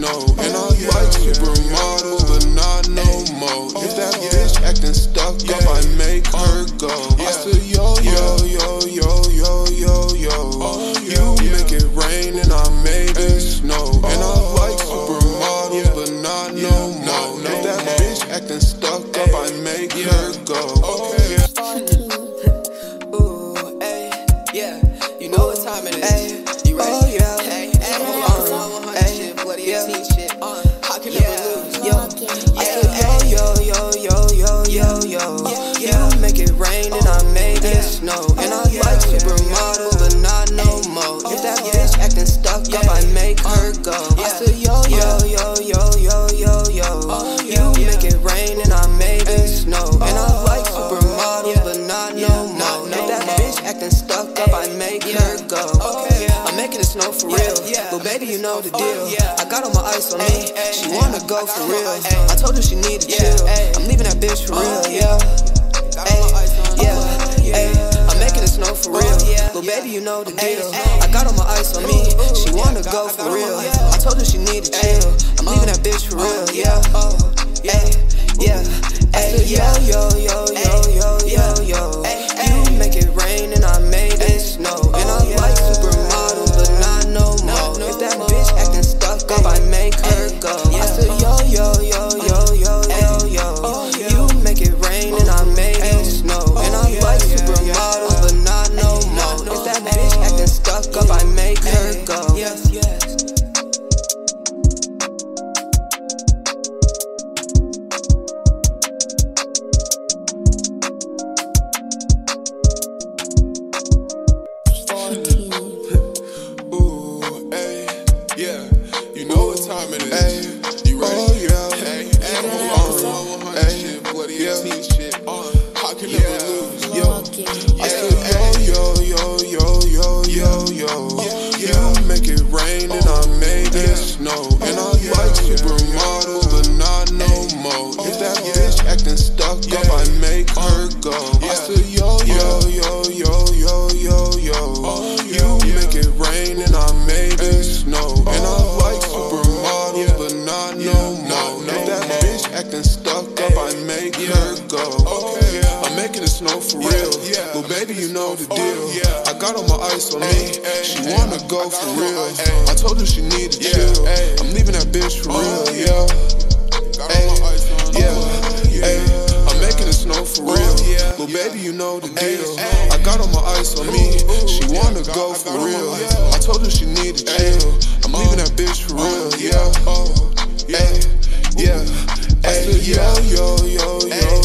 snow. Yeah. 18 shit. Uh, how can Yeah. never lose? Yo, I said yo yo yo yo yo yo yo. You make it rain and I make it snow. And I like supermodels, but not no more. If that bitch acting stuck up, I make her go. I said yo yo yo baby, you know the deal. I got all my ice on me. She wanna go for real. I told her she needed to chill. I'm leaving that bitch for real, yeah. Ay, yeah, ay, I'm making it snow for real. But baby, you know the deal. I got all my ice on me. She wanna go for real. I told her she needed to chill. I'm leaving that bitch for real, yeah. Ay, yeah, ay, yo, yo, yo, yo, yo, 15 shit. Uh, How can never lose? Yo, I said yo yo yo yo yo yo yo. You make it rain and I made it snow. Oh, and I like supermodels, but not no more. Oh, if that bitch acting stuck up, I make her go. I said yo yo yo yo. Go. Okay, I'm making it snow for real. But baby, you know the deal. I got all my ice on me. She wanna go for real. I told her she need to chill. I'm leaving that bitch for real, yeah. Ay, yeah, ay, I'm making it snow for real. But baby, you know the deal. I got all my ice on me. She wanna go for real. I told her she need to chill. I'm leaving that bitch for real, yeah. Ay, yeah, ay, yo, yo, yo, yo, yo,